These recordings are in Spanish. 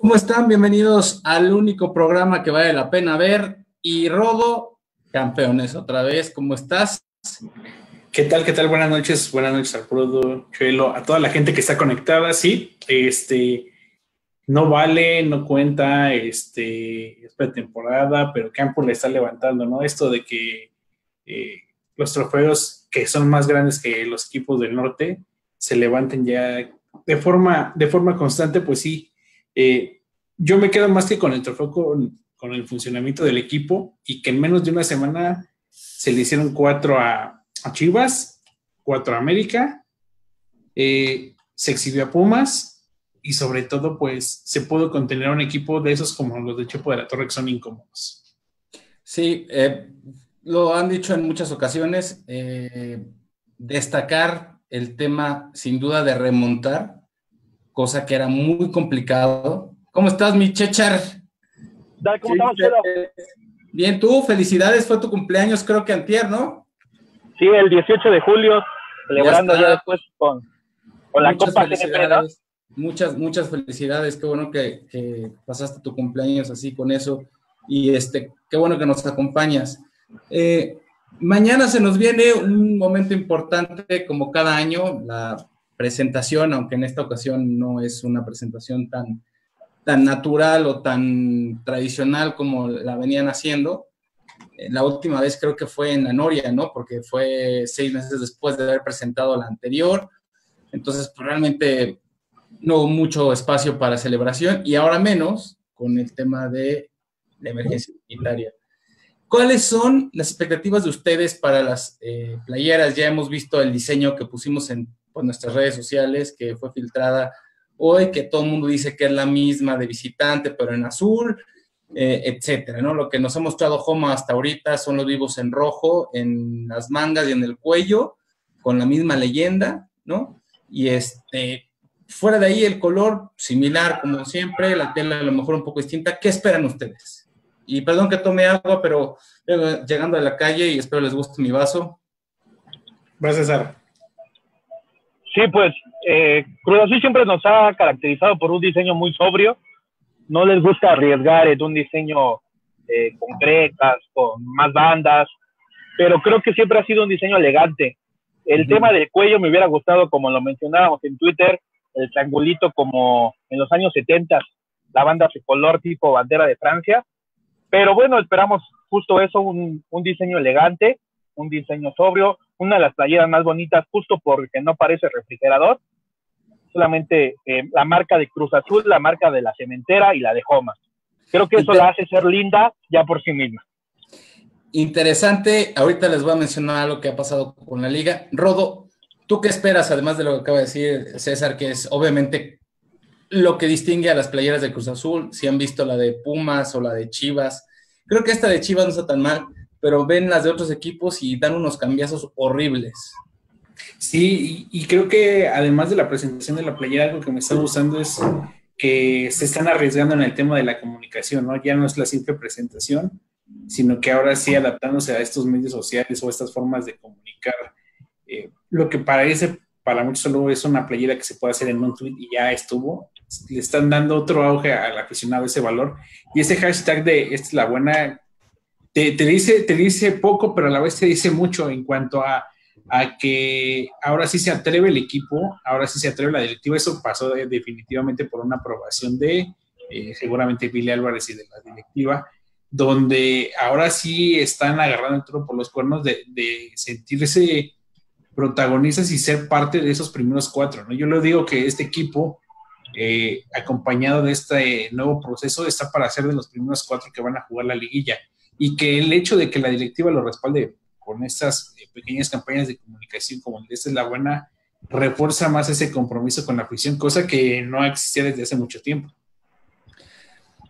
¿Cómo están? Bienvenidos al único programa que vale la pena ver. Y Rodo, campeones, otra vez, ¿cómo estás? ¿Qué tal? ¿Qué tal? Buenas noches, buenas noches al Prodo, Chuelo, a toda la gente que está conectada. Sí, este no vale, no cuenta, este es pretemporada, pero Campo le está levantando, ¿no? Esto de que eh, los trofeos que son más grandes que los equipos del norte se levanten ya de forma, de forma constante, pues sí. Eh, yo me quedo más que con el trofeo con, con el funcionamiento del equipo y que en menos de una semana se le hicieron cuatro a, Chivas, cuatro a América, eh, se exhibió a Pumas y sobre todo pues se pudo contener a un equipo de esos como los de Chepo de la Torre que son incómodos. Sí, eh, lo han dicho en muchas ocasiones, eh, destacar el tema sin duda de remontar, cosa que era muy complicado. ¿Cómo estás, mi Chechar? ¿Cómo estamos, Bien, tú, felicidades, fue tu cumpleaños, creo que antier, ¿no? Sí, el 18 de julio, celebrando ya, después con, la Copa felicidades. Muchas, muchas felicidades, qué bueno que, pasaste tu cumpleaños así con eso y este, qué bueno que nos acompañas. Eh, mañana se nos viene un momento importante como cada año, la presentación, aunque en esta ocasión no es una presentación tan, tan natural o tan tradicional como la venían haciendo. Eh, la última vez creo que fue en la Noria, ¿no? Porque fue seis meses después de haber presentado la anterior. Entonces, pues, realmente no hubo mucho espacio para celebración y ahora menos con el tema de la emergencia sanitaria. ¿Cuáles son las expectativas de ustedes para las eh, playeras? Ya hemos visto el diseño que pusimos en nuestras redes sociales, que fue filtrada hoy, que todo el mundo dice que es la misma de visitante, pero en azul, eh, etcétera, ¿no? Lo que nos ha mostrado Homa hasta ahorita son los vivos en rojo, en las mangas y en el cuello, con la misma leyenda, ¿no? Y este, fuera de ahí el color similar, como siempre, la tela a lo mejor un poco distinta. ¿Qué esperan ustedes? Y perdón que tome agua, pero llegando a la calle y espero les guste mi vaso. Gracias, Sara. Sí, pues eh, Cruz Azul siempre nos ha caracterizado por un diseño muy sobrio. No les gusta arriesgar en un diseño eh, con grecas, con más bandas, pero creo que siempre ha sido un diseño elegante. El tema del cuello me hubiera gustado, como lo mencionábamos en Twitter, el triangulito como en los años 70, la banda de color tipo bandera de Francia. Pero bueno, esperamos justo eso, un, un diseño elegante, un diseño sobrio, una de las playeras más bonitas justo porque no parece refrigerador. Solamente eh, la marca de Cruz Azul, la marca de la cementera y la de Joma. Creo que eso la hace ser linda ya por sí misma. Interesante. Ahorita les voy a mencionar lo que ha pasado con la liga. Rodo, ¿tú qué esperas, además de lo que acaba de decir César, que es obviamente lo que distingue a las playeras de Cruz Azul? Si han visto la de Pumas o la de Chivas. Creo que esta de Chivas no está tan mal pero ven las de otros equipos y dan unos cambiazos horribles. Sí, y, creo que además de la presentación de la playera, algo que me está gustando es que se están arriesgando en el tema de la comunicación, ¿no? Ya no es la simple presentación, sino que ahora sí adaptándose a estos medios sociales o estas formas de comunicar. Eh, lo que parece para muchos solo es una playera que se puede hacer en un tweet y ya estuvo. Le están dando otro auge al aficionado ese valor. Y ese hashtag de esta es la buena te, dice, te dice poco, pero a la vez te dice mucho en cuanto a, que ahora sí se atreve el equipo, ahora sí se atreve la directiva. Eso pasó definitivamente por una aprobación de eh, seguramente Billy Álvarez y de la directiva, donde ahora sí están agarrando el toro por los cuernos de, sentirse protagonistas y ser parte de esos primeros cuatro. ¿no? Yo le digo que este equipo, eh, acompañado de este nuevo proceso, está para ser de los primeros cuatro que van a jugar la liguilla y que el hecho de que la directiva lo respalde con estas eh, pequeñas campañas de comunicación como esta es la buena, refuerza más ese compromiso con la afición, cosa que no existía desde hace mucho tiempo.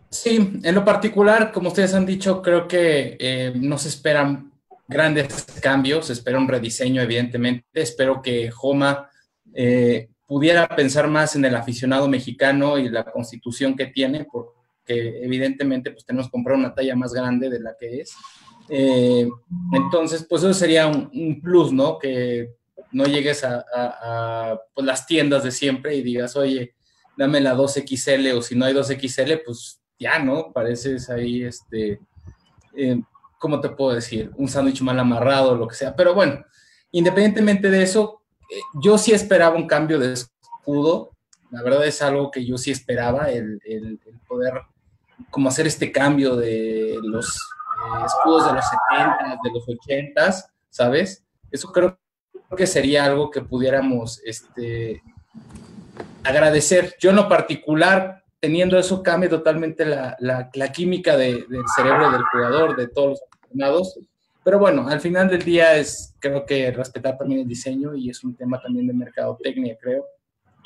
Sí, en lo particular, como ustedes han dicho, creo que eh, no se esperan grandes cambios, se espera un rediseño, evidentemente. Espero que Joma eh, pudiera pensar más en el aficionado mexicano y la constitución que tiene, porque evidentemente pues tenemos que comprar una talla más grande de la que es. Eh, entonces, pues eso sería un, plus, ¿no? Que no llegues a, pues, las tiendas de siempre y digas, oye, dame la 2XL o si no hay 2XL, pues ya, ¿no? Pareces ahí, este, eh, ¿cómo te puedo decir? Un sándwich mal amarrado, lo que sea. Pero bueno, independientemente de eso, eh, yo sí esperaba un cambio de escudo. La verdad es algo que yo sí esperaba, el, poder como hacer este cambio de los eh, escudos de los 70, de los 80, ¿sabes? Eso creo que sería algo que pudiéramos este, agradecer. Yo en lo particular, teniendo eso, cambia totalmente la, la, la química de, del cerebro del jugador, de todos los aficionados. Pero bueno, al final del día es, creo que respetar también el diseño y es un tema también de mercadotecnia, creo,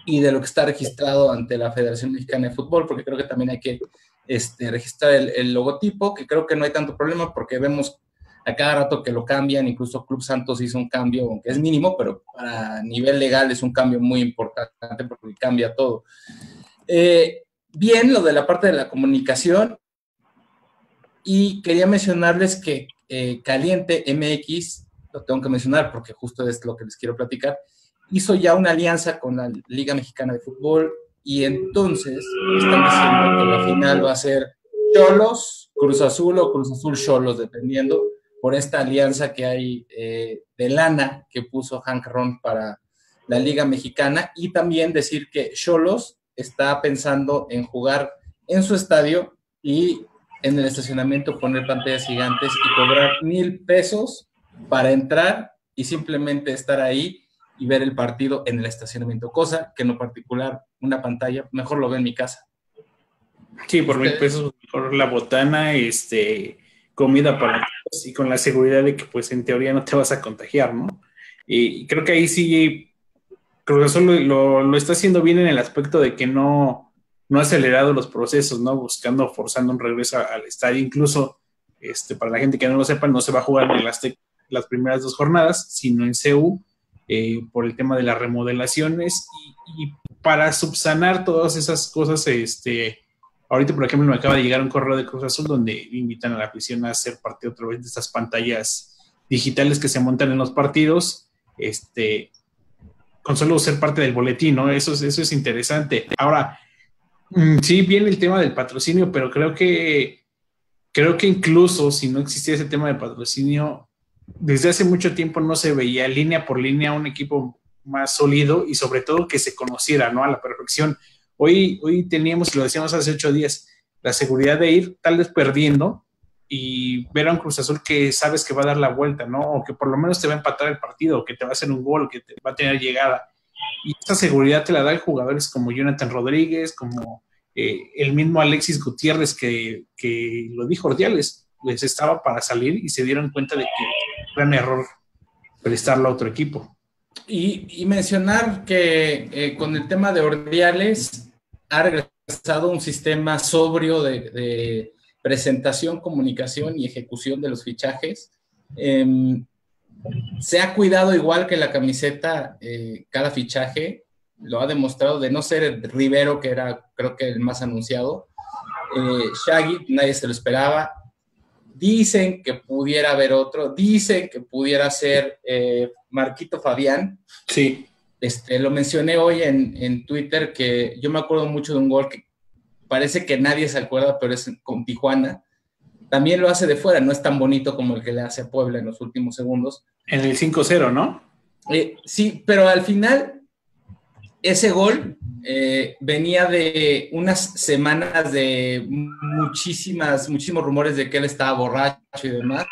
y de lo que está registrado ante la Federación Mexicana de Fútbol, porque creo que también hay que este, registrar el, el logotipo, que creo que no hay tanto problema porque vemos a cada rato que lo cambian, incluso Club Santos hizo un cambio, aunque es mínimo, pero a nivel legal es un cambio muy importante porque cambia todo. Eh, bien, lo de la parte de la comunicación, y quería mencionarles que eh, Caliente MX, lo tengo que mencionar porque justo es lo que les quiero platicar, hizo ya una alianza con la Liga Mexicana de Fútbol y entonces están diciendo que la final va a ser Cholos, Cruz Azul o Cruz Azul Cholos, dependiendo por esta alianza que hay eh, de lana que puso Hank Ron para la Liga Mexicana. Y también decir que Cholos está pensando en jugar en su estadio y en el estacionamiento poner pantallas gigantes y cobrar mil pesos para entrar y simplemente estar ahí y ver el partido en el estacionamiento, cosa que en lo particular una pantalla mejor lo ve en mi casa. Sí, por mil pesos mejor la botana, este, comida para y con la seguridad de que pues en teoría no te vas a contagiar, ¿no? Y creo que ahí sí, creo que eso lo, lo, está haciendo bien en el aspecto de que no, no ha acelerado los procesos, ¿no? Buscando, forzando un regreso al estadio. Incluso, este, para la gente que no lo sepa, no se va a jugar en las, las primeras dos jornadas, sino en CEU, eh, por el tema de las remodelaciones y, y, para subsanar todas esas cosas, este, Ahorita, por ejemplo, me acaba de llegar un correo de Cruz Azul donde invitan a la afición a ser parte otra vez de estas pantallas digitales que se montan en los partidos, este, con solo ser parte del boletín, ¿no? Eso, eso es interesante. Ahora, mm, sí, viene el tema del patrocinio, pero creo que, creo que incluso si no existía ese tema de patrocinio, desde hace mucho tiempo no se veía línea por línea un equipo más sólido y sobre todo que se conociera, ¿no? A la perfección Hoy, hoy teníamos, lo decíamos hace ocho días, la seguridad de ir tal vez perdiendo y ver a un Cruz Azul que sabes que va a dar la vuelta, ¿no? O que por lo menos te va a empatar el partido, o que te va a hacer un gol, que te va a tener llegada. Y esa seguridad te la dan jugadores como Jonathan Rodríguez, como eh, el mismo Alexis Gutiérrez, que, que lo dijo Ordiales, les estaba para salir y se dieron cuenta de que era un error prestarlo a otro equipo. Y, y mencionar que eh, con el tema de Ordiales ha regresado un sistema sobrio de, de presentación, comunicación y ejecución de los fichajes. Eh, se ha cuidado igual que la camiseta eh, cada fichaje, lo ha demostrado de no ser el Rivero, que era creo que el más anunciado. Eh, Shaggy, nadie se lo esperaba. Dicen que pudiera haber otro, dicen que pudiera ser eh, Marquito Fabián. Sí. Este, lo mencioné hoy en, en, Twitter que yo me acuerdo mucho de un gol que parece que nadie se acuerda, pero es con Tijuana. También lo hace de fuera, no es tan bonito como el que le hace a Puebla en los últimos segundos. En el 5-0, ¿no? Eh, sí, pero al final ese gol eh, venía de unas semanas de muchísimas, muchísimos rumores de que él estaba borracho y demás.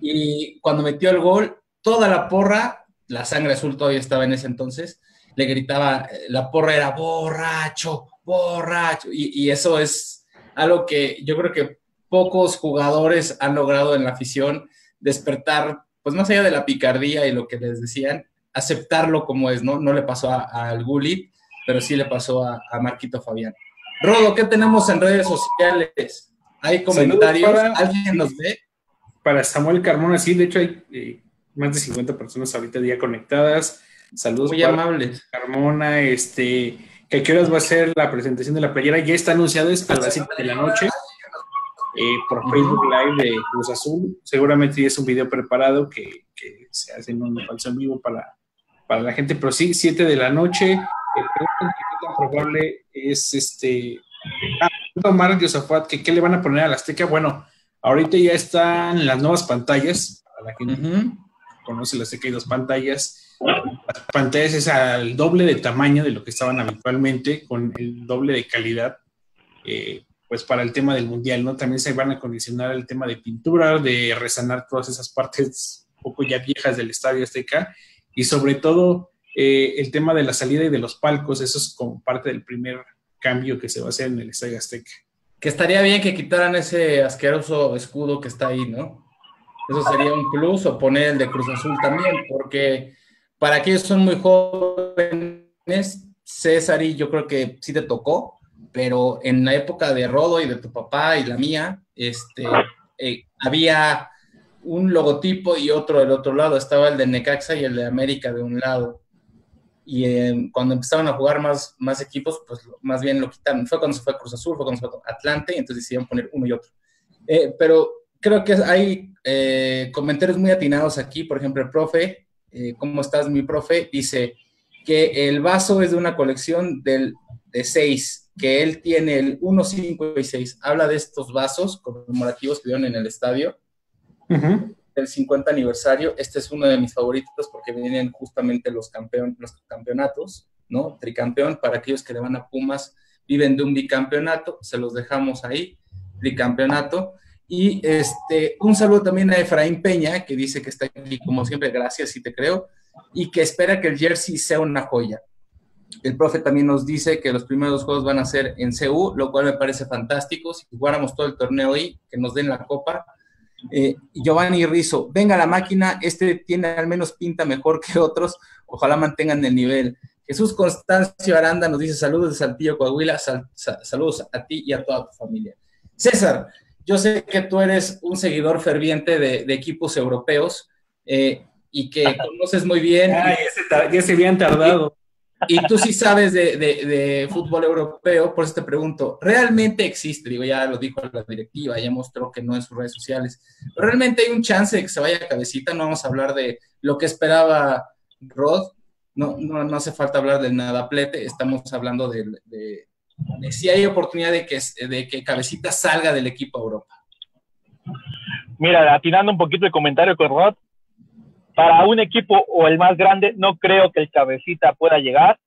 Y cuando metió el gol, toda la porra, la sangre azul todavía estaba en ese entonces, le gritaba, la porra era borracho, borracho. Y, y eso es algo que yo creo que pocos jugadores han logrado en la afición, despertar, pues más allá de la picardía y lo que les decían, aceptarlo como es, ¿no? No le pasó al Gullit, pero sí le pasó a, a, Marquito Fabián. Rodo, ¿qué tenemos en redes sociales? ¿Hay comentarios? Para, ¿Alguien nos ve? Para Samuel Carmona, sí, de hecho hay eh, más de 50 personas ahorita día conectadas. Saludos. Muy amables. Carmona, este, a qué horas va a ser la presentación de la playera. Ya está anunciado, es a las 7 de la noche. Eh, por Facebook Live de Cruz Azul. Seguramente ya es un video preparado que, que se hace en un falso en vivo para, para la gente, pero sí, 7 de la noche. Eh, probable es este. Ah, Omar Yosafat, que qué le van a poner a la Azteca. Bueno, ahorita ya están las nuevas pantallas. Para la gente conoce la Azteca, hay dos pantallas. Las pantallas es al doble de tamaño de lo que estaban habitualmente, con el doble de calidad. Eh, pues para el tema del mundial, ¿no? También se van a condicionar el tema de pintura, de resanar todas esas partes un poco ya viejas del Estadio Azteca y sobre todo eh, el tema de la salida y de los palcos, eso es como parte del primer cambio que se va a hacer en el Estadio Azteca. Que estaría bien que quitaran ese asqueroso escudo que está ahí, ¿no? Eso sería un plus o poner el de Cruz Azul también, porque para aquellos son muy jóvenes, César y yo creo que sí te tocó, pero en la época de Rodo y de tu papá y la mía, este, eh, había un logotipo y otro del otro lado, estaba el de Necaxa y el de América de un lado. Y eh, cuando empezaron a jugar más, más equipos, pues más bien lo quitaron. Fue cuando se fue Cruz Azul, fue cuando se fue Atlante, y entonces decidieron poner uno y otro. Eh, pero creo que hay comentarios muy atinados aquí. Por ejemplo, el profe, ¿cómo estás, mi profe? Dice que el vaso es de una colección del, de seis que él tiene el 1, 5 y 6. Habla de estos vasos conmemorativos que dieron en el estadio del 50 aniversario. Este es uno de mis favoritos porque vienen justamente los, campeón, los campeonatos, ¿no? Tricampeón, para aquellos que le van a Pumas, viven de un bicampeonato, se los dejamos ahí, bicampeonato. Y este, un saludo también a Efraín Peña, que dice que está aquí como siempre, gracias y te creo, y que espera que el jersey sea una joya. El profe también nos dice que los primeros juegos van a ser en CU, lo cual me parece fantástico. Si jugáramos todo el torneo ahí, que nos den la copa. Eh, Giovanni Rizzo, venga la máquina, este tiene al menos pinta mejor que otros, ojalá mantengan el nivel. Jesús Constancio Aranda nos dice saludos de Saltillo, Coahuila, saludos a ti y a toda tu familia. César, yo sé que tú eres un seguidor ferviente de, equipos europeos eh, y que conoces muy bien. Ay, ya se habían tardado. Y tú sí sabes de, fútbol europeo, por eso te pregunto, ¿realmente existe? Digo, ya lo dijo la directiva, ya mostró que no en sus redes sociales. ¿Realmente hay un chance de que se vaya a cabecita? No vamos a hablar de lo que esperaba Rod, no, no, no hace falta hablar del nadaplete, estamos hablando de, de, si hay oportunidad de que, de que cabecita salga del equipo Europa. Mira, atinando un poquito el comentario con Rod, para un equipo o el más grande, no creo que el cabecita pueda llegar.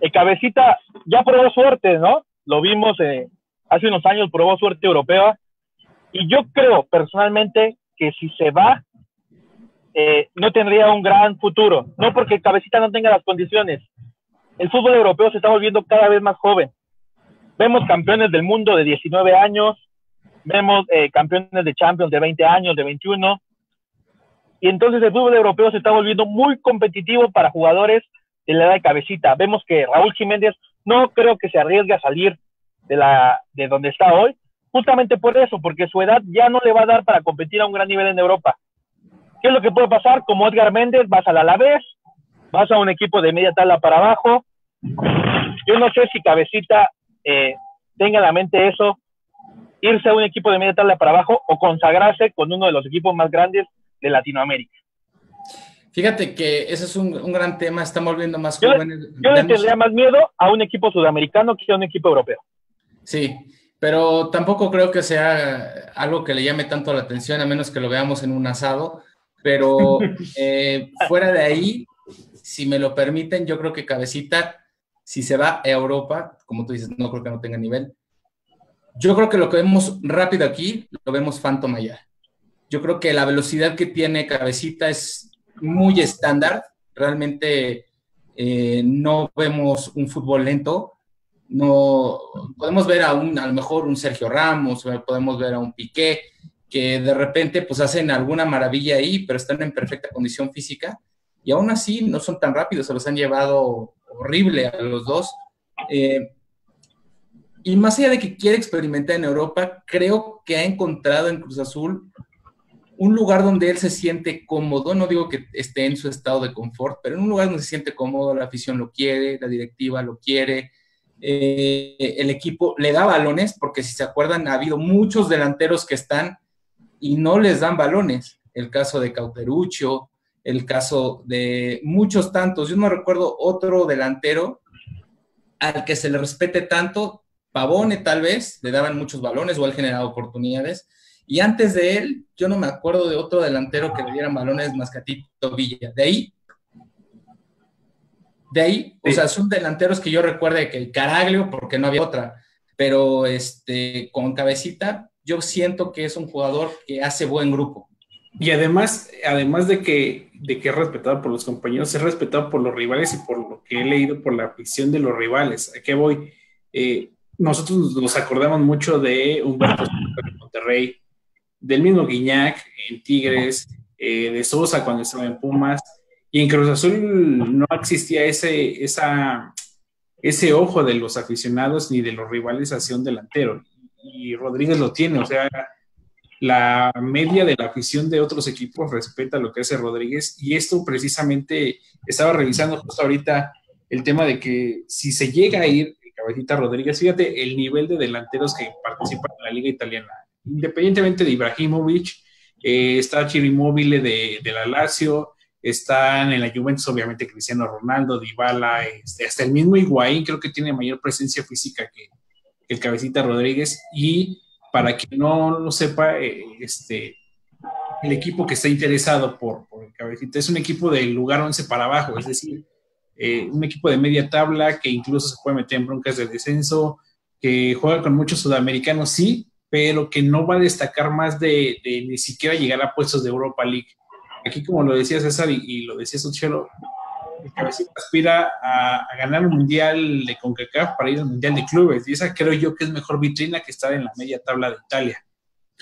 El cabecita ya probó suerte, ¿no? Lo vimos eh, hace unos años, probó suerte europea. Y yo creo personalmente que si se va, eh, no tendría un gran futuro. No porque el cabecita no tenga las condiciones. El fútbol europeo se está volviendo cada vez más joven. Vemos campeones del mundo de 19 años, vemos eh, campeones de Champions de 20 años, de 21 y entonces el fútbol europeo se está volviendo muy competitivo para jugadores de la edad de cabecita. Vemos que Raúl Jiménez no creo que se arriesgue a salir de, la, de donde está hoy, justamente por eso, porque su edad ya no le va a dar para competir a un gran nivel en Europa. ¿Qué es lo que puede pasar? Como Edgar Méndez, vas al Alavés, vas a un equipo de media tabla para abajo. Yo no sé si Cabecita eh, tenga en la mente eso, irse a un equipo de media tabla para abajo o consagrarse con uno de los equipos más grandes de Latinoamérica. Fíjate que ese es un, gran tema, estamos volviendo más jóvenes. yo le tendría más miedo a un equipo sudamericano que a un equipo europeo. Sí, pero tampoco creo que sea algo que le llame tanto la atención, a menos que lo veamos en un asado. Pero eh, fuera de ahí, si me lo permiten, yo creo que Cabecita, si se va a Europa, como tú dices, no creo que no tenga nivel. Yo creo que lo que vemos rápido aquí, lo vemos Phantom allá. Yo creo que la velocidad que tiene Cabecita es muy estándar. Realmente eh, no vemos un fútbol lento. No podemos ver a un, a lo mejor un Sergio Ramos, podemos ver a un Piqué, que de repente pues hacen alguna maravilla ahí, pero están en perfecta condición física y aún así no son tan rápidos, se los han llevado horrible a los dos. Eh, y más allá de que quiere experimentar en Europa, creo que ha encontrado en Cruz Azul un lugar donde él se siente cómodo, no digo que esté en su estado de confort, pero en un lugar donde se siente cómodo, la afición lo quiere, la directiva lo quiere, eh, el equipo le da balones, porque si se acuerdan, ha habido muchos delanteros que están y no les dan balones. El caso de Cauterucho, el caso de muchos tantos. Yo no recuerdo otro delantero al que se le respete tanto, Pavone tal vez, le daban muchos balones o él generado oportunidades. Y antes de él, yo no me acuerdo de otro delantero que le dieran balones más que a Tito Villa. De ahí, de ahí, o sea, son delanteros que yo recuerde que el Caraglio, porque no había otra, pero este, con cabecita, yo siento que es un jugador que hace buen grupo. Y además, además de que, de que es respetado por los compañeros, es respetado por los rivales y por lo que he leído por la afición de los rivales. ¿A qué voy? Eh, nosotros nos acordamos mucho de Humberto de Monterrey, del mismo Guiñac en Tigres, eh, de Sosa cuando estaba en Pumas, y en Cruz Azul no existía ese, esa, ese ojo de los aficionados ni de los rivales hacia un delantero. Y Rodríguez lo tiene, o sea, la media de la afición de otros equipos respeta lo que hace Rodríguez. Y esto precisamente estaba revisando justo ahorita el tema de que si se llega a ir el Cabecita Rodríguez, fíjate el nivel de delanteros que participan en la liga italiana. Independientemente de Ibrahimovic, eh, está Chirimóvil de, de la Lazio, están en la Juventus, obviamente, Cristiano Ronaldo, Dybala, este, hasta el mismo Higuaín creo que tiene mayor presencia física que, el Cabecita Rodríguez. Y para quien no lo sepa, eh, este, el equipo que está interesado por, el Cabecita es un equipo del lugar 11 para abajo, es decir, eh, un equipo de media tabla que incluso se puede meter en broncas de descenso, que juega con muchos sudamericanos, sí, pero que no va a destacar más de, de ni siquiera llegar a puestos de Europa League aquí como lo decía César y, lo decía Suchelo, el aspira a, ganar un mundial de CONCACAF para ir al mundial de clubes, y esa creo yo que es mejor vitrina que estar en la media tabla de Italia.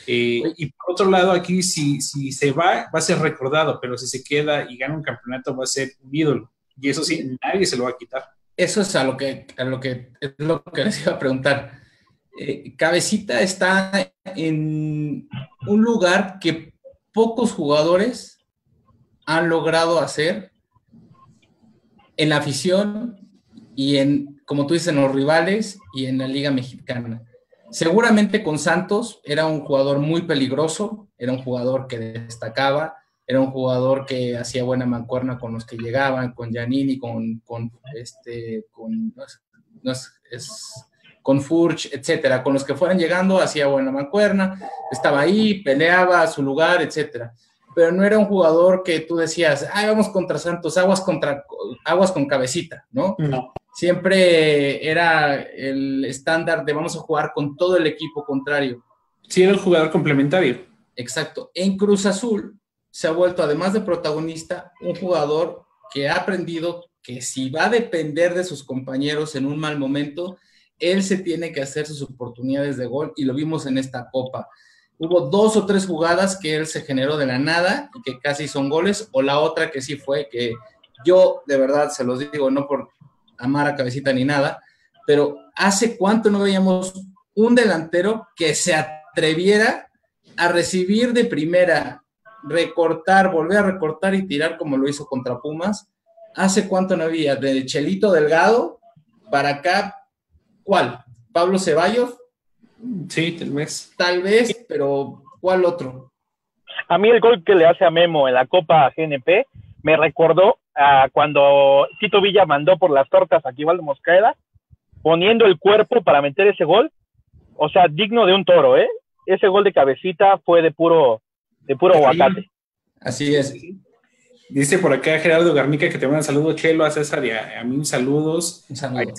Eh, y por otro lado, aquí si, si se va, va a ser recordado, pero si se queda y gana un campeonato, va a ser un ídolo. Y eso sí, nadie se lo va a quitar. Eso es a lo que, a lo que, es lo que les iba a preguntar. Eh, Cabecita está en un lugar que pocos jugadores han logrado hacer en la afición y en, como tú dices, en los rivales y en la Liga Mexicana. Seguramente con Santos era un jugador muy peligroso, era un jugador que destacaba, era un jugador que hacía buena mancuerna con los que llegaban, con Giannini, con, con este, con, con Furch, etcétera, con los que fueran llegando hacía buena mancuerna, estaba ahí, peleaba a su lugar, etcétera pero no era un jugador que tú decías, ay, vamos contra Santos, aguas, contra, aguas con cabecita, ¿no? No. Siempre era el estándar de vamos a jugar con todo el equipo contrario. Sí, era el jugador complementario. Exacto. En Cruz Azul se ha vuelto, además de protagonista, un jugador que ha aprendido que si va a depender de sus compañeros en un mal momento, él se tiene que hacer sus oportunidades de gol y lo vimos en esta copa hubo dos o tres jugadas que él se generó de la nada y que casi son goles, o la otra que sí fue, que yo de verdad se los digo, no por amar a cabecita ni nada, pero hace cuánto no veíamos un delantero que se atreviera a recibir de primera, recortar, volver a recortar y tirar como lo hizo contra Pumas. Hace cuánto no había, de Chelito Delgado para acá, ¿cuál? Pablo Ceballos, Sí, tal vez. Tal vez, pero ¿cuál otro? A mí el gol que le hace a Memo en la Copa GNP me recordó a cuando Tito Villa mandó por las tortas a Quivaldo Moscaeda, poniendo el cuerpo para meter ese gol. O sea, digno de un toro, ¿eh? Ese gol de cabecita fue de puro, de puro aguacate. Así es. Dice por acá Gerardo Garnica que te manda un saludo, Chelo, a César y a, mí saludos. Un saludo.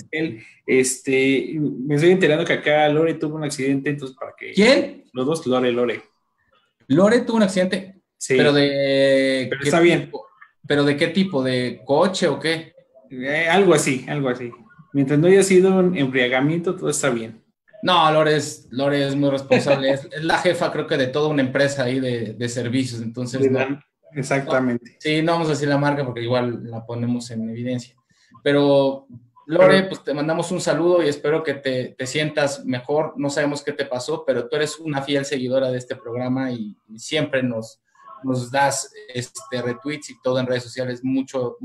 Este, me estoy enterando que acá Lore tuvo un accidente, entonces para que. ¿Quién? Los dos, Lore, Lore. Lore tuvo un accidente. Sí. Pero de. Pero está bien. ¿Pero de qué tipo? ¿De coche o qué? Eh, algo así, algo así. Mientras no haya sido un embriagamiento, todo está bien. No, Lore es, Lore es muy responsable. es, la jefa, creo que, de toda una empresa ahí de, de servicios. Entonces, no, Exactamente. Sí, no vamos a decir la marca porque igual la ponemos en evidencia. Pero, Lore, pues te mandamos un saludo y espero que te, te, sientas mejor. No sabemos qué te pasó, pero tú eres una fiel seguidora de este programa y, siempre nos, nos das este, retweets y todo en redes sociales. Mucho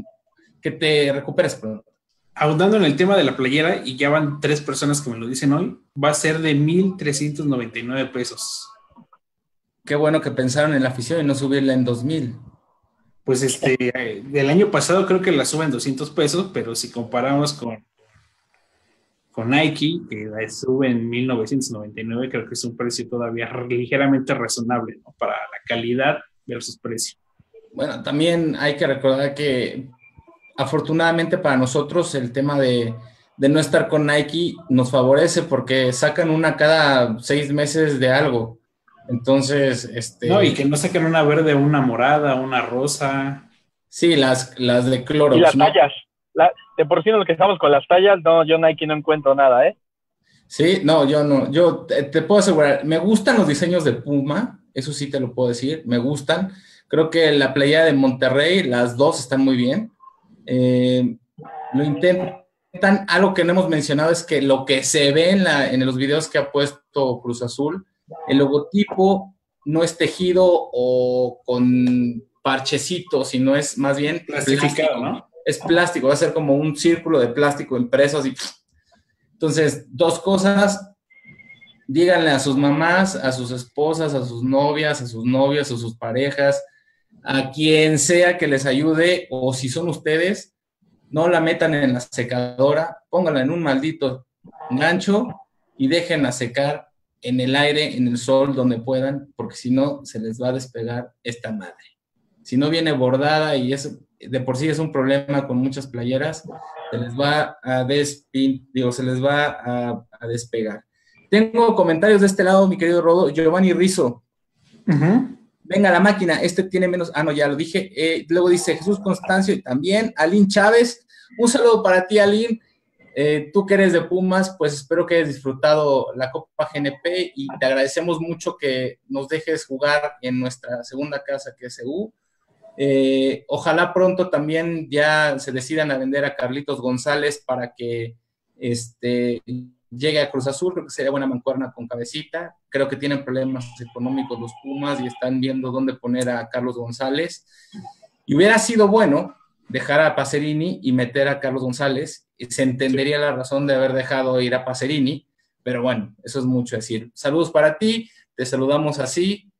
que te recuperes pronto. Ahondando en el tema de la playera, y ya van tres personas que me lo dicen hoy, va a ser de 1,399 pesos qué bueno que pensaron en la afición y no subirla en 2000. Pues este, del año pasado creo que la suben 200 pesos, pero si comparamos con, con Nike, que sube en 1999, creo que es un precio todavía ligeramente razonable para la calidad versus precio. Bueno, también hay que recordar que afortunadamente para nosotros el tema de, no estar con Nike nos favorece porque sacan una cada seis meses de algo. Entonces, este... No, y que no saquen una verde, una morada, una rosa. Sí, las, las de cloro. Y las tallas. de por sí nos quejamos con las tallas, no, yo Nike no encuentro nada, ¿eh? Sí, no, yo no. Yo te, te puedo asegurar, me gustan los diseños de Puma, eso sí te lo puedo decir, me gustan. Creo que la playa de Monterrey, las dos están muy bien. Eh, lo intentan. Algo que no hemos mencionado es que lo que se ve en, la, en los videos que ha puesto Cruz Azul, el logotipo no es tejido o con parchecitos, sino es más bien plastificado, ¿no? Es plástico, va a ser como un círculo de plástico impreso así. Entonces, dos cosas, díganle a sus mamás, a sus esposas, a sus novias, a sus novias, a sus parejas, a quien sea que les ayude, o si son ustedes, no la metan en la secadora, pónganla en un maldito gancho y déjenla secar en el aire, en el sol, donde puedan, porque si no, se les va a despegar esta madre. Si no viene bordada y es, de por sí es un problema con muchas playeras, se les va a despin, digo, se les va a, a despegar. Tengo comentarios de este lado, mi querido Rodo. Giovanni Rizo. Venga la máquina, este tiene menos. Ah, no, ya lo dije. Eh, luego dice Jesús Constancio y también Alín Chávez. Un saludo para ti, Alín. Eh, tú que eres de Pumas, pues espero que hayas disfrutado la Copa GNP y te agradecemos mucho que nos dejes jugar en nuestra segunda casa que es EU. Eh, ojalá pronto también ya se decidan a vender a Carlitos González para que este, llegue a Cruz Azul, creo que sería buena mancuerna con cabecita. Creo que tienen problemas económicos los Pumas y están viendo dónde poner a Carlos González. Y hubiera sido bueno dejar a Pacerini y meter a Carlos González. Se entendería la razón de haber dejado ir a Pacerini, pero bueno, eso es mucho decir. Saludos para ti, te saludamos así.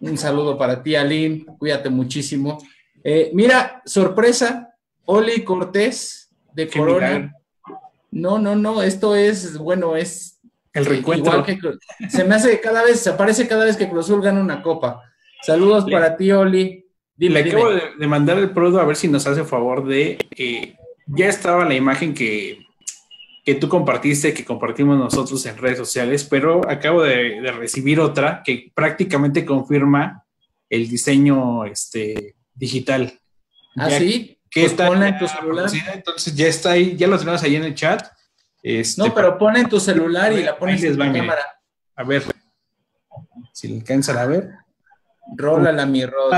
Un saludo para ti, Aline, cuídate muchísimo. Eh, mira, sorpresa, Oli Cortés de Corona no, no, no, esto es, bueno, es... El reencuentro. se me hace cada vez, se aparece cada vez que Cruz Azul gana una copa. Saludos para ti, Oli. Dile, Le acabo de, mandar el producto a ver si nos hace favor de... Eh, ya estaba la imagen que, que tú compartiste, que compartimos nosotros en redes sociales, pero acabo de, recibir otra que prácticamente confirma el diseño este, digital. ¿Ah, sí? que pues ponla en tu celular. Entonces ya está ahí, ya lo tenemos ahí en el chat. Este, no, pero pon en tu celular y la pones en tu cámara. A ver, si le alcanzan a ver. Rólala, mi Rod.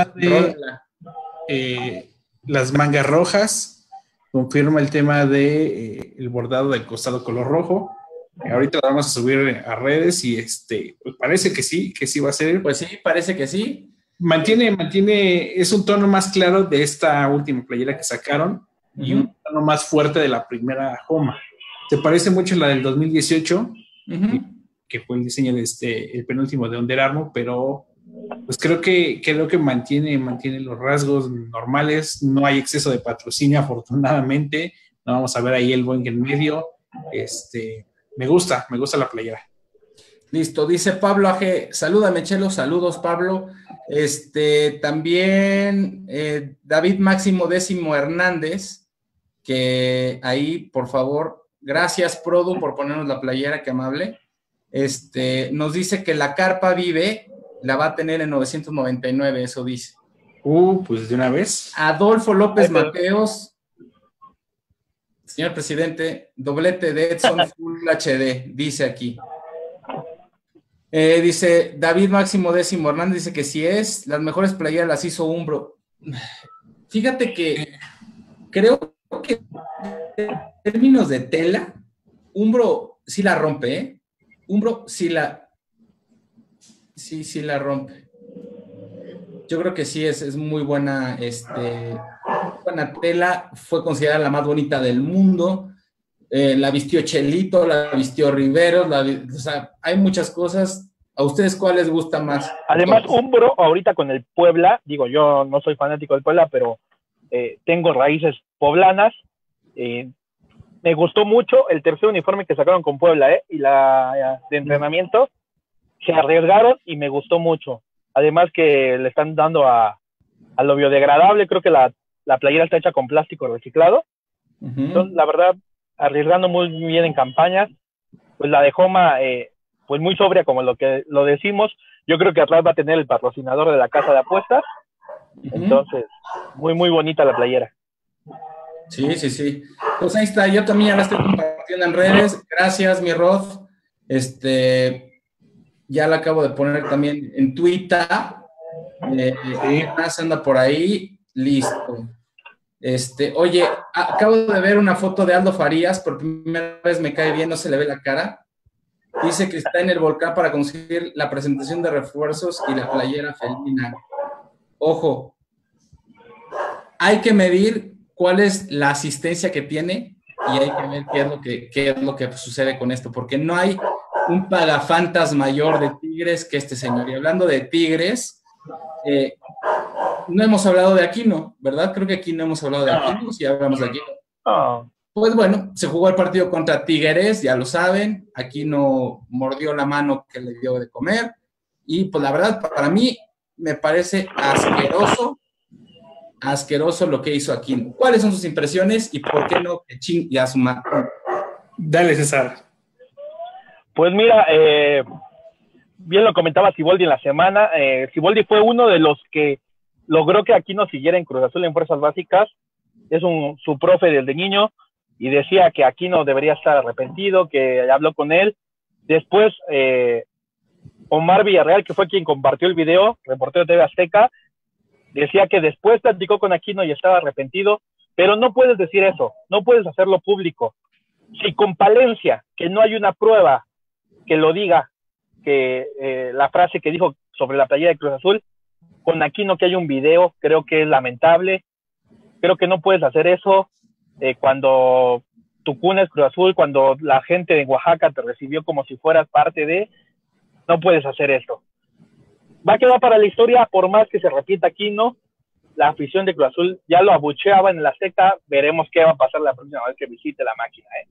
Eh, las mangas rojas confirma el tema de eh, el bordado del costado color rojo. ahorita lo vamos a subir a redes y este, pues parece que sí, que sí va a ser. Pues sí, parece que sí mantiene, mantiene, es un tono más claro de esta última playera que sacaron y un tono más fuerte de la primera Homa. Se parece mucho a la del 2018, que, fue el diseño de este, el penúltimo de Under Armour, pero pues creo que, que mantiene, mantiene los rasgos normales, no hay exceso de patrocinio afortunadamente, no vamos a ver ahí el Boeing en medio, este, me gusta, me gusta la playera. Listo, dice Pablo Aje, salúdame Chelo, saludos Pablo. Este, también eh, David Máximo Décimo Hernández, que ahí, por favor, gracias Produ por ponernos la playera, que amable. Este, nos dice que la carpa vive, la va a tener en 999, eso dice. Uh, pues de una vez. Adolfo López Mateos, señor presidente, doblete de Edson Full HD, dice aquí. Eh, dice David Máximo Décimo Hernández, dice que si es, las mejores playeras las hizo Umbro. Fíjate que creo que en términos de tela, Umbro sí la rompe, ¿eh? Umbro sí la, sí, sí la rompe. Yo creo que sí es, es muy buena, este, buena tela, fue considerada la más bonita del mundo. Eh, la vistió Chelito, la vistió Riveros, o sea, hay muchas cosas. ¿A ustedes cuál les gusta más? Además, Umbro, ahorita con el Puebla, digo, yo no soy fanático del Puebla, pero eh, tengo raíces poblanas. Eh, me gustó mucho el tercer uniforme que sacaron con Puebla, ¿eh? Y la de entrenamiento. Se arriesgaron y me gustó mucho. Además que le están dando a, a lo biodegradable, creo que la, la, playera está hecha con plástico reciclado. Entonces, la verdad, arriesgando muy bien en campañas. Pues la de Joma, eh, pues muy sobria como lo que lo decimos. Yo creo que atrás va a tener el patrocinador de la casa de apuestas. Entonces, muy, muy bonita la playera. Sí, sí, sí. Pues ahí está, yo también ya la estoy compartiendo en redes. Gracias, mi Rod. Este, ya la acabo de poner también en Twitter. Eh, más anda por ahí. Listo. Este, oye, acabo de ver una foto de Aldo Farías, por primera vez me cae bien, no se le ve la cara. Dice que está en el volcán para conseguir la presentación de refuerzos y la playera felina. Ojo, hay que medir cuál es la asistencia que tiene y hay que ver qué es lo que, qué es lo que sucede con esto, porque no hay un pagafantas mayor de Tigres que este señor. Y hablando de Tigres, eh, no hemos hablado de Aquino, ¿verdad? Creo que aquí no hemos hablado de Aquino, si hablamos de Aquino. Pues bueno, se jugó el partido contra Tigres, ya lo saben, Aquino mordió la mano que le dio de comer y pues la verdad, para mí me parece asqueroso asqueroso lo que hizo aquí. ¿Cuáles son sus impresiones y por qué no que ching ya su Dale, César. Pues mira, eh, bien lo comentaba Siboldi en la semana. Eh, Siboldi fue uno de los que logró que aquí no siguiera en Cruz Azul en Fuerzas Básicas. Es un, su profe desde niño y decía que aquí no debería estar arrepentido, que habló con él. Después, eh, Omar Villarreal, que fue quien compartió el video, reportero de TV Azteca, decía que después platicó con Aquino y estaba arrepentido, pero no puedes decir eso, no puedes hacerlo público. Si con Palencia, que no hay una prueba que lo diga, que eh, la frase que dijo sobre la playa de Cruz Azul, con Aquino que hay un video, creo que es lamentable, creo que no puedes hacer eso eh, cuando tu cuna es Cruz Azul, cuando la gente de Oaxaca te recibió como si fueras parte de, no puedes hacer eso va a quedar para la historia, por más que se repita aquí, ¿no? La afición de Cruz Azul ya lo abucheaba en la seca, veremos qué va a pasar la próxima vez que visite la máquina, ¿eh?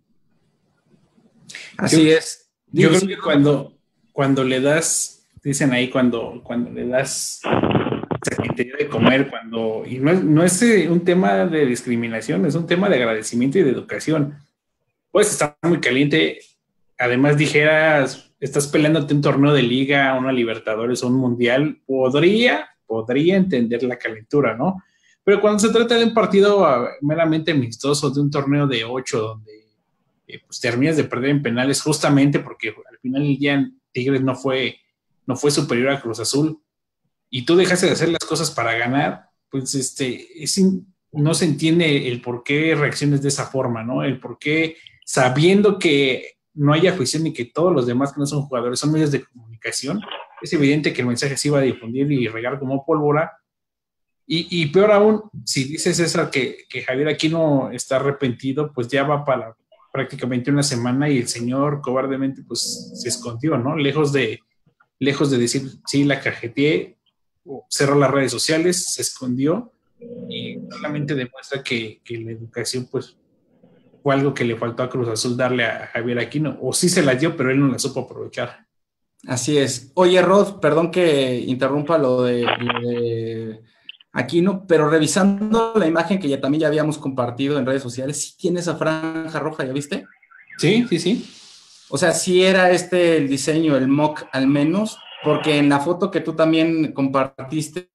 Así es. Yo creo que cuando, cuando le das, dicen ahí, cuando, cuando le das de comer, cuando, y no es, no es eh, un tema de discriminación, es un tema de agradecimiento y de educación. Puedes estar muy caliente, además dijeras, estás peleándote un torneo de liga, una Libertadores o un Mundial, podría, podría entender la calentura, ¿no? Pero cuando se trata de un partido ah, meramente amistoso, de un torneo de ocho, donde eh, pues terminas de perder en penales justamente porque al final día Tigres no fue, no fue superior a Cruz Azul y tú dejaste de hacer las cosas para ganar, pues este, no se entiende el por qué reacciones de esa forma, ¿no? El por qué sabiendo que no hay afición y que todos los demás que no son jugadores son medios de comunicación, es evidente que el mensaje se iba a difundir y regar como pólvora. Y, peor aún, si dices César que, que Javier Aquino está arrepentido, pues ya va para prácticamente una semana y el señor cobardemente pues se escondió, ¿no? Lejos de, lejos de decir, sí, la cajeteé, cerró las redes sociales, se escondió y solamente demuestra que, que la educación pues fue algo que le faltó a Cruz Azul darle a Javier Aquino, o sí se la dio, pero él no la supo aprovechar. Así es. Oye, Rod, perdón que interrumpa lo de, Aquino, pero revisando la imagen que ya también ya habíamos compartido en redes sociales, sí tiene esa franja roja, ¿ya viste? Sí, sí, sí. O sea, sí era este el diseño, el mock al menos, porque en la foto que tú también compartiste,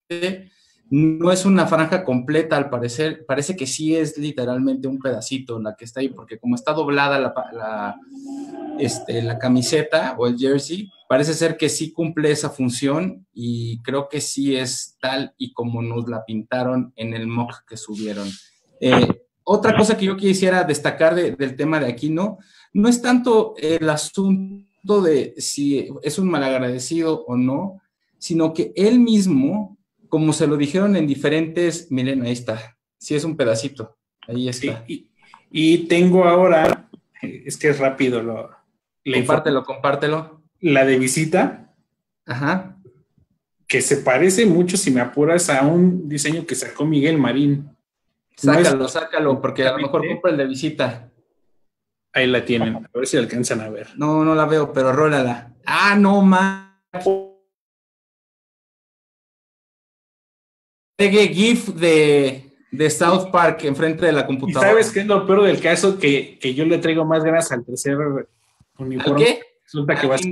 no es una franja completa, al parecer, parece que sí es literalmente un pedacito la que está ahí, porque como está doblada la, este, la camiseta o el jersey, parece ser que sí cumple esa función y creo que sí es tal y como nos la pintaron en el mock que subieron. Eh, otra cosa que yo quisiera destacar del tema de Aquino, no es tanto el asunto de si es un malagradecido o no, sino que él mismo como se lo dijeron en diferentes, miren, ahí está, sí es un pedacito, ahí está. y, tengo ahora, es que es rápido, lo, compártelo, compártelo. La de visita. Ajá. Que se parece mucho, si me apuras, a un diseño que sacó Miguel Marín. Sácalo, sácalo, porque a lo mejor compra el de visita. Ahí la tienen, a ver si alcanzan a ver. No, no la veo, pero rólala. Ah, no, más. GIF de, de South Park enfrente de la ¿Y computadora. sabes qué es lo peor del caso? Que, que yo le traigo más ganas al tercer ¿Al uniforme. qué? Resulta que ¿A va a ser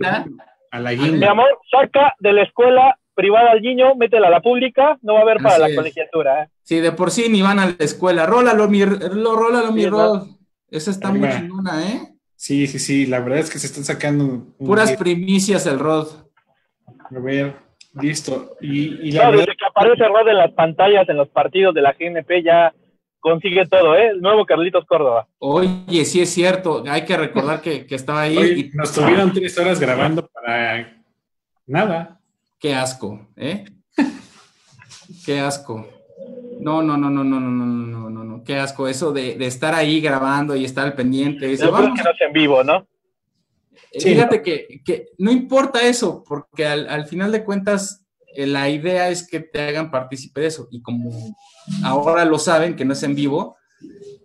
a la Mi guinda. amor, saca de la escuela privada al niño, métela a la pública, no va a haber para Así la es. colegiatura. ¿eh? Sí, de por sí ni van a la escuela. Rólalo, mi, lo, rólalo, mi Sí, Rod. Esa está muy chingona, ¿eh? Sí, sí, sí, la verdad es que se están sacando Puras primicias el Rod. A ver, listo. Y, y la No, verdad, aparece Rod en las pantallas, en los partidos de la GNP, ya consigue todo, ¿eh? El nuevo Carlitos Córdoba. Oye, sí es cierto. Hay que recordar que, que estaba ahí. y nos tuvieron tres horas grabando para nada. qué asco, ¿eh? Qué asco. No, no, no, no, no, no, no, no, no, no. Qué asco. Eso de, de estar ahí grabando y estar al pendiente. Dice, vamos que no es en vivo, ¿no? Sí. Fíjate que, que no importa eso, porque al, al final de cuentas eh, la idea es que te hagan partícipe de eso. Y como ahora lo saben, que no es en vivo,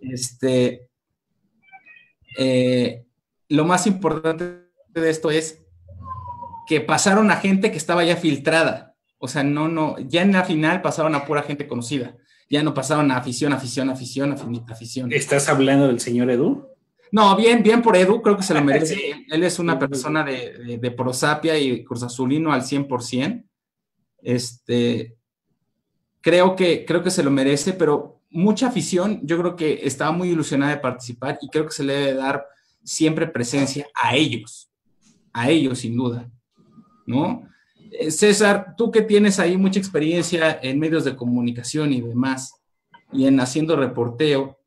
este, eh, lo más importante de esto es que pasaron a gente que estaba ya filtrada. O sea, no, no, ya en la final pasaron a pura gente conocida. Ya no pasaron a afición, afición, afición, afición. ¿Estás hablando del señor Edu? No, bien, bien por Edu, creo que se lo merece. Él, es una persona de, de, de prosapia y Cruz Azulino al 100%. Este, creo que, creo que se lo merece, pero mucha afición, yo creo que estaba muy ilusionada de participar y creo que se le debe dar siempre presencia a ellos, a ellos sin duda, ¿no? Eh, César, tú que tienes ahí mucha experiencia en medios de comunicación y demás, y en haciendo reporteo,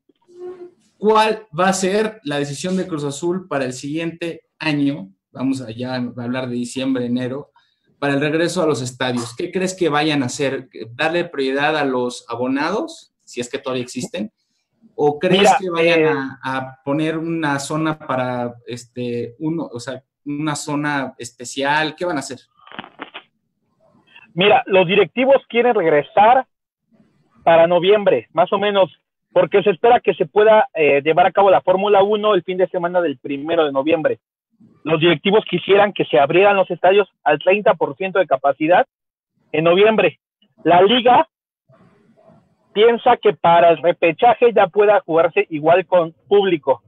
¿cuál va a ser la decisión de Cruz Azul para el siguiente año? Vamos allá a hablar de diciembre, enero, para el regreso a los estadios. ¿Qué crees que vayan a hacer? ¿Darle prioridad a los abonados, si es que todavía existen? ¿O crees Mira, que vayan eh, a, a poner una zona para, este, uno, o sea, una zona especial? ¿Qué van a hacer? Mira, los directivos quieren regresar para noviembre, más o menos, porque se espera que se pueda eh, llevar a cabo la Fórmula 1 el fin de semana del primero de noviembre. Los directivos quisieran que se abrieran los estadios al 30% de capacidad en noviembre. La liga piensa que para el repechaje ya pueda jugarse igual con público.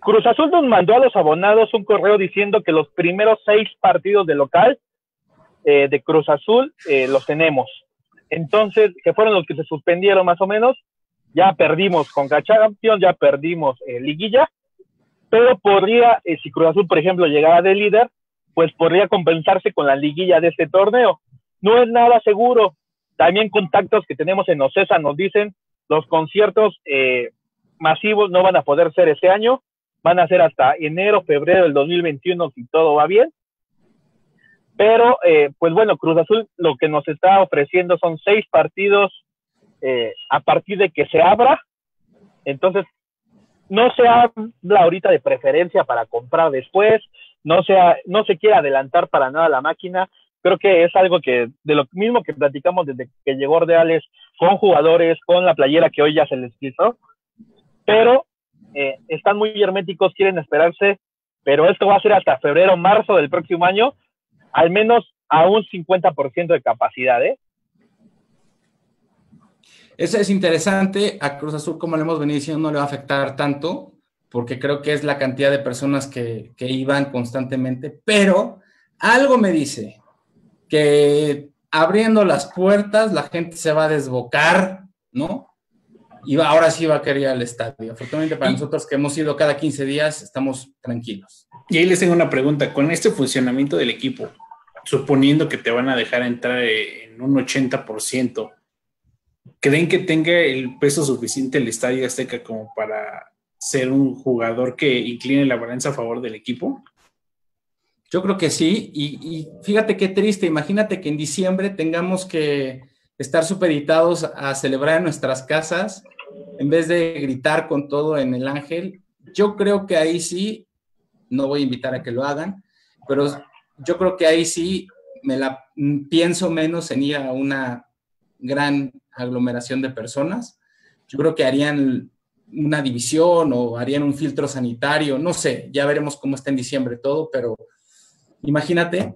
Cruz Azul nos mandó a los abonados un correo diciendo que los primeros seis partidos de local eh, de Cruz Azul eh, los tenemos. Entonces, que fueron los que se suspendieron más o menos, ya perdimos con Champions, ya perdimos eh, Liguilla, pero podría, eh, si Cruz Azul, por ejemplo, llegara de líder, pues podría compensarse con la liguilla de este torneo. No es nada seguro. También contactos que tenemos en Ocesa nos dicen los conciertos eh, masivos no van a poder ser este año, van a ser hasta enero, febrero del 2021 si todo va bien. Pero, eh, pues bueno, Cruz Azul lo que nos está ofreciendo son seis partidos eh, a partir de que se abra. Entonces, no se habla ahorita de preferencia para comprar después, no se, ha- no se quiere adelantar para nada la máquina. Creo que es algo que, de lo mismo que platicamos desde que llegó Ordeales, con jugadores, con la playera que hoy ya se les quiso, pero eh, están muy herméticos, quieren esperarse, pero esto va a ser hasta febrero, marzo del próximo año, al menos a un 50% de capacidad, ¿eh? Eso es interesante. A Cruz Azul, como le hemos venido diciendo, no le va a afectar tanto, porque creo que es la cantidad de personas que, que iban constantemente, pero algo me dice que abriendo las puertas la gente se va a desbocar, ¿no? Y va- ahora sí va a querer ir al estadio. Afortunadamente para Y- nosotros que hemos ido cada 15 días, estamos tranquilos. Y ahí les tengo una pregunta. Con este funcionamiento del equipo, suponiendo que te van a dejar entrar en un 80%, ¿creen que tenga el peso suficiente el Estadio Azteca como para ser un jugador que incline la balanza a favor del equipo? Yo creo que sí, y, fíjate qué triste, imagínate que en diciembre tengamos que estar supeditados a celebrar en nuestras casas en vez de gritar con todo en el ángel. Yo creo que ahí sí, no voy a invitar a que lo hagan, pero yo creo que ahí sí me la pienso menos en ir a una gran aglomeración de personas. Yo creo que harían una división o harían un filtro sanitario, no sé, ya veremos cómo está en diciembre todo, pero imagínate,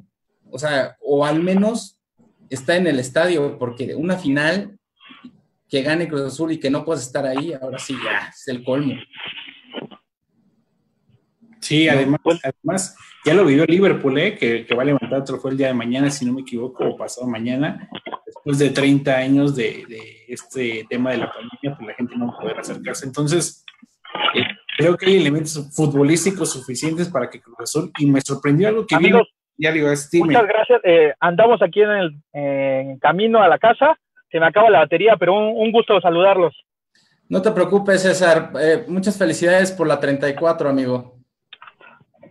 o sea, o al menos está en el estadio, porque una final que gane Cruz Azul y que no puedas estar ahí, ahora sí ya es el colmo. Sí, además, además ya lo vivió Liverpool, ¿eh? que, va a levantar el trofeo el día de mañana, si no me equivoco, o pasado mañana, después de 30 años de, este tema de la pandemia, pues la gente no va a poder acercarse. Entonces, eh, creo que hay elementos futbolísticos suficientes para que Cruz Azul, y me sorprendió algo que Amigos, muchas gracias. Eh, andamos aquí en el camino a la casa, se me acaba la batería, pero un, un gusto saludarlos. No te preocupes, César. Eh, muchas felicidades por la 34, amigo.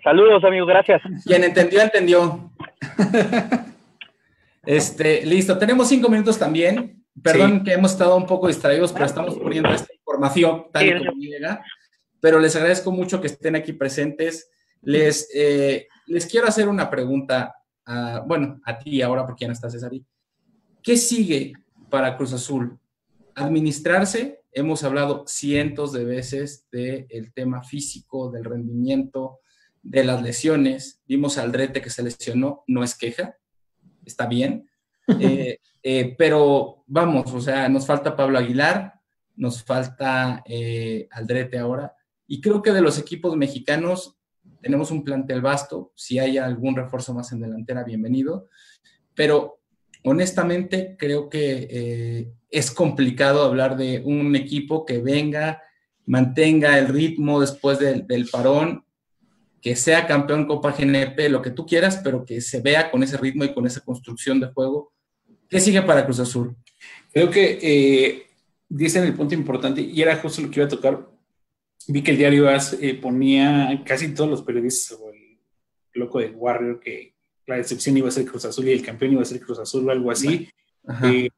Saludos, amigo, gracias. Quien entendió, entendió. Este, listo, tenemos cinco minutos también. Perdón que hemos estado un poco distraídos, pero estamos poniendo esta información tal como llega. Pero les agradezco mucho que estén aquí presentes. Les, eh, les quiero hacer una pregunta, bueno, a ti ahora, porque ya no estás, César. ¿Qué sigue para Cruz Azul? Administrarse, hemos hablado cientos de veces del tema físico, del rendimiento, de las lesiones. Vimos al Drete que se lesionó, no es queja, está bien. Eh, eh, pero vamos, o sea, nos falta Pablo Aguilar, nos falta eh, Aldrete ahora. Y creo que de los equipos mexicanos tenemos un plantel vasto. Si hay algún refuerzo más en delantera, bienvenido. Pero honestamente creo que es complicado hablar de un equipo que venga, mantenga el ritmo después del, del parón que sea campeón Copa GNP, lo que tú quieras, pero que se vea con ese ritmo y con esa construcción de juego. ¿Qué sigue para Cruz Azul? Creo que eh, dicen el punto importante, y era justo lo que iba a tocar. Vi que el diario AS eh, ponía casi todos los periodistas, o el loco de Warrior, que la decepción iba a ser Cruz Azul y el campeón iba a ser Cruz Azul o algo así. Eh,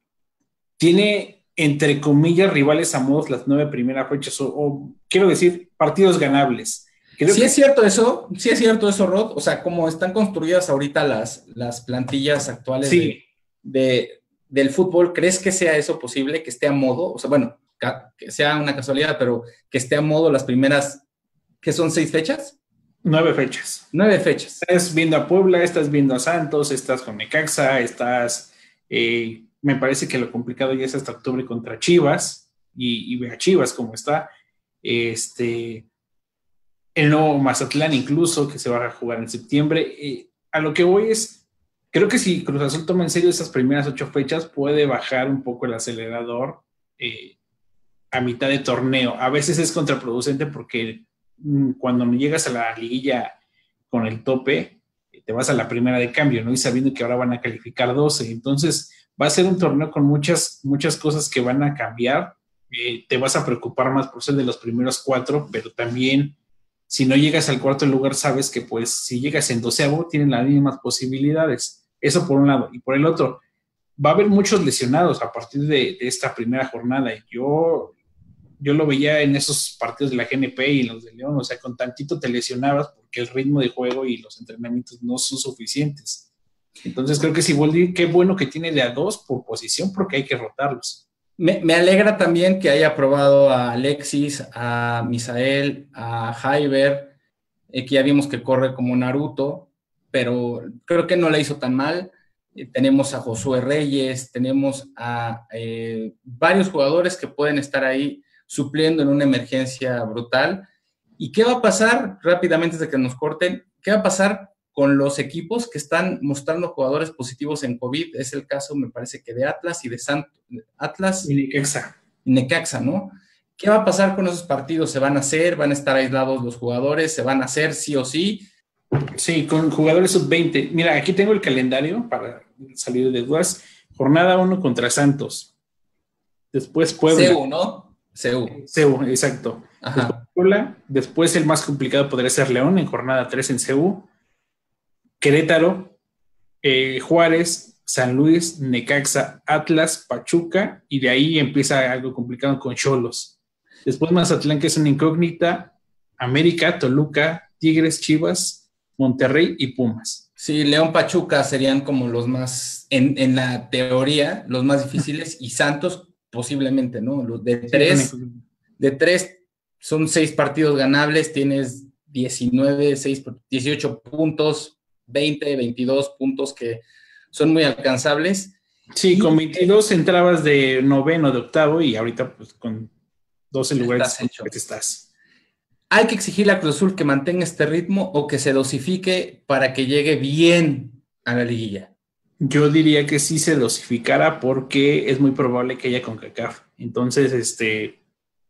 tiene, entre comillas, rivales a modos las nueve primeras fechas, o quiero decir, partidos ganables sí es cierto eso, sí es cierto eso, Rod. O sea, como están construidas ahorita las, las plantillas actuales de, del fútbol, ¿crees que sea eso posible, que esté a modo? O sea, bueno, que sea una casualidad, pero que esté a modo las primeras, que son seis fechas? Nueve fechas. Nueve fechas. Estás viendo a Puebla, estás viendo a Santos, estás con Necaxa, estás... Eh, me parece que lo complicado ya es hasta octubre contra Chivas y, y ve a Chivas como está. Este, el nuevo Mazatlán incluso, que se va a jugar en septiembre. a lo que voy es, creo que si Cruz Azul toma en serio esas primeras ocho fechas, puede bajar un poco el acelerador eh, a mitad de torneo. A veces es contraproducente porque mm, cuando llegas a la liguilla con el tope, te vas a la primera de cambio, ¿no? Y sabiendo que ahora van a calificar 12. Entonces, va a ser un torneo con muchas, muchas cosas que van a cambiar. Eh, te vas a preocupar más por ser de los primeros cuatro, pero también si no llegas al cuarto lugar, sabes que pues si llegas en doceavo, tienen las mismas posibilidades. Eso por un lado. Y por el otro, va a haber muchos lesionados a partir de, esta primera jornada. Yo, yo lo veía en esos partidos de la GNP y los de León, o sea, con tantito te lesionabas porque el ritmo de juego y los entrenamientos no son suficientes. Entonces creo que si Siboldi, qué bueno que tiene de a dos por posición porque hay que rotarlos. Me, alegra también que haya probado a Alexis, a Misael, a Jaiber, eh, que ya vimos que corre como Naruto, pero creo que no le hizo tan mal. Eh, tenemos a Josué Reyes, tenemos a eh, varios jugadores que pueden estar ahí supliendo en una emergencia brutal. ¿Y qué va a pasar rápidamente desde que nos corten? ¿Qué va a pasar con los equipos que están mostrando jugadores positivos en COVID. Es el caso, me parece que de Atlas y de Santos. Atlas y Necaxa. Y Necaxa, ¿no? ¿Qué va a pasar con esos partidos? ¿Se van a hacer? ¿Van a estar aislados los jugadores? ¿Se van a hacer sí o sí? Sí, con jugadores sub-20. Mira, aquí tengo el calendario para salir de dudas. Jornada 1 contra Santos. Después Puebla. CEU, ¿no? CEU. CEU, exacto. Ajá. Puebla. Después el más complicado podría ser León en jornada 3 en CEU Querétaro, eh, Juárez, San Luis, Necaxa, Atlas, Pachuca, y de ahí empieza algo complicado con Cholos. Después Mazatlán, que es una incógnita, América, Toluca, Tigres, Chivas, Monterrey y Pumas. Sí, León Pachuca serían como los más, en, la teoría, los más difíciles, y Santos posiblemente, ¿no? Los de tres, de tres son seis partidos ganables, tienes 19, 6, 18 puntos, 20, 22 puntos que son muy alcanzables. Sí, con 22 entrabas de noveno, de octavo y ahorita pues con 12 lugares estás, estás. Hay que exigirle a Cruz Azul que mantenga este ritmo o que se dosifique para que llegue bien a la liguilla. Yo diría que sí se dosificara porque es muy probable que haya con CACAF. Entonces, este,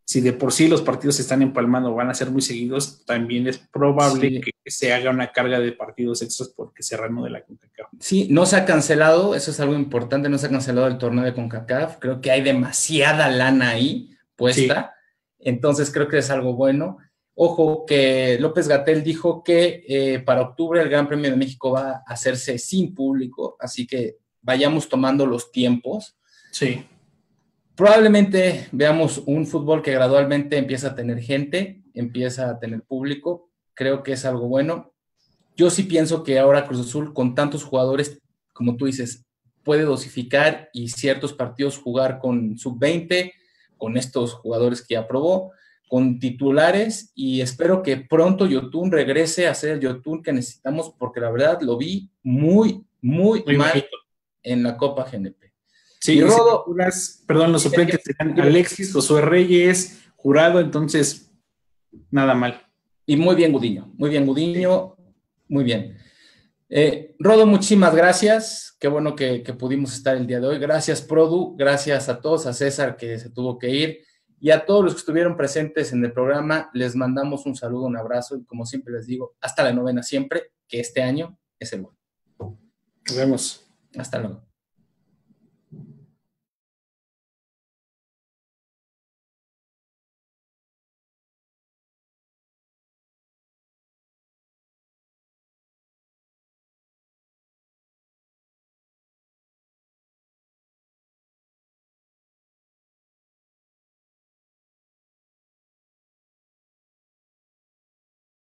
si de por sí los partidos se están empalmando, van a ser muy seguidos, también es probable que se haga una carga de partidos extras porque se de la CONCACAF. Sí, no se ha cancelado, eso es algo importante, no se ha cancelado el torneo de CONCACAF, creo que hay demasiada lana ahí puesta, entonces creo que es algo bueno. Ojo que López Gatel dijo que eh, para octubre el Gran Premio de México va a hacerse sin público, así que vayamos tomando los tiempos. Sí. Probablemente veamos un fútbol que gradualmente empieza a tener gente, empieza a tener público. Creo que es algo bueno. Yo sí pienso que ahora Cruz Azul, con tantos jugadores, como tú dices, puede dosificar y ciertos partidos jugar con sub-20, con estos jugadores que ya probó, con titulares y espero que pronto Yotun regrese a ser el Yotun que necesitamos porque la verdad lo vi muy, muy, mal en la Copa GNP. Sí, Rodo, perdón, los suplentes serán Alexis, Josué Reyes, Jurado, entonces nada mal. Y muy bien, Gudiño, muy bien, Gudiño, muy bien. Eh, Rodo, muchísimas gracias. Qué bueno que, pudimos estar el día de hoy. Gracias, Produ. Gracias a todos, a César que se tuvo que ir y a todos los que estuvieron presentes en el programa. Les mandamos un saludo, un abrazo y como siempre les digo, hasta la novena siempre, que este año es el bueno. Nos vemos. Hasta luego.